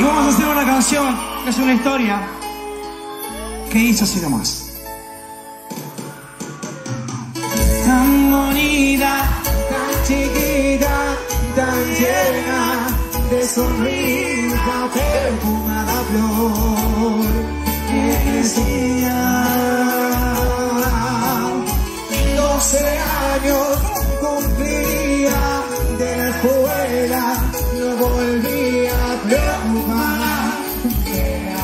Y vamos a hacer una canción que es una historia que hizo así nomás. Tan bonita, tan chiquita, tan llena de sonrisa perfumada flor que crecía. Doce años cumplía de la escuela, no volvía a preocupar.